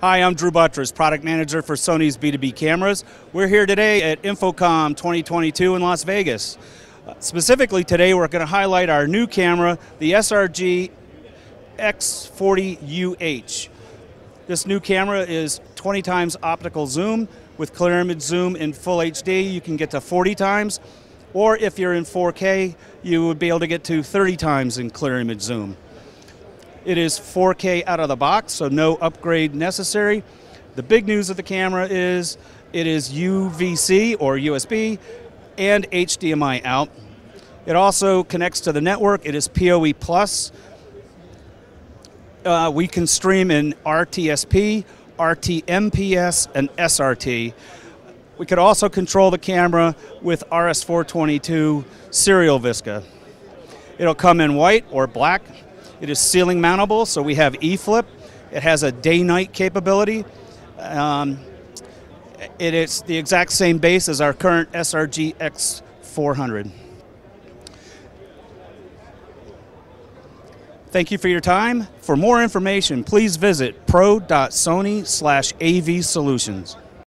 Hi, I'm Drew Buttress, product manager for Sony's B2B cameras. We're here today at InfoComm 2022 in Las Vegas. Uh, specifically today we're going to highlight our new camera, the SRG X40UH. This new camera is 20 times optical zoom with clear image zoom in full HD. You can get to 40 times, or if you're in 4K, you would be able to get to 30 times in clear image zoom. It is 4K out of the box, so no upgrade necessary. The big news of the camera is it is UVC or USB and HDMI out. It also connects to the network. It is PoE Plus. Uh, we can stream in RTSP, RTMPS, and SRT. We could also control the camera with RS422 serial Visca. It'll come in white or black. It is ceiling mountable, so we have E-flip. It has a day-night capability. Um, it is the exact same base as our current SRG X400. Thank you for your time. For more information, please visit pro.sony slash avsolutions.